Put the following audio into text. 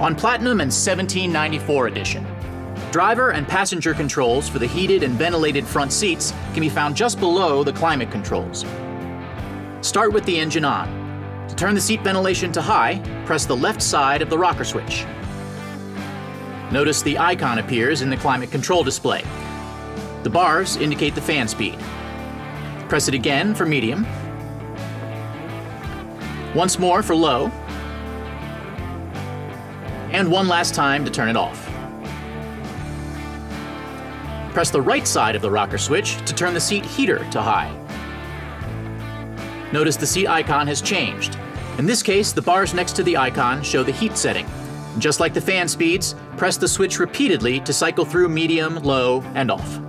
On Platinum and 1794 edition, driver and passenger controls for the heated and ventilated front seats can be found just below the climate controls. Start with the engine on. To turn the seat ventilation to high, press the left side of the rocker switch. Notice the icon appears in the climate control display. The bars indicate the fan speed. Press it again for medium. Once more for low. And one last time to turn it off. Press the right side of the rocker switch to turn the seat heater to high. Notice the seat icon has changed. In this case, the bars next to the icon show the heat setting. Just like the fan speeds, press the switch repeatedly to cycle through medium, low, and off.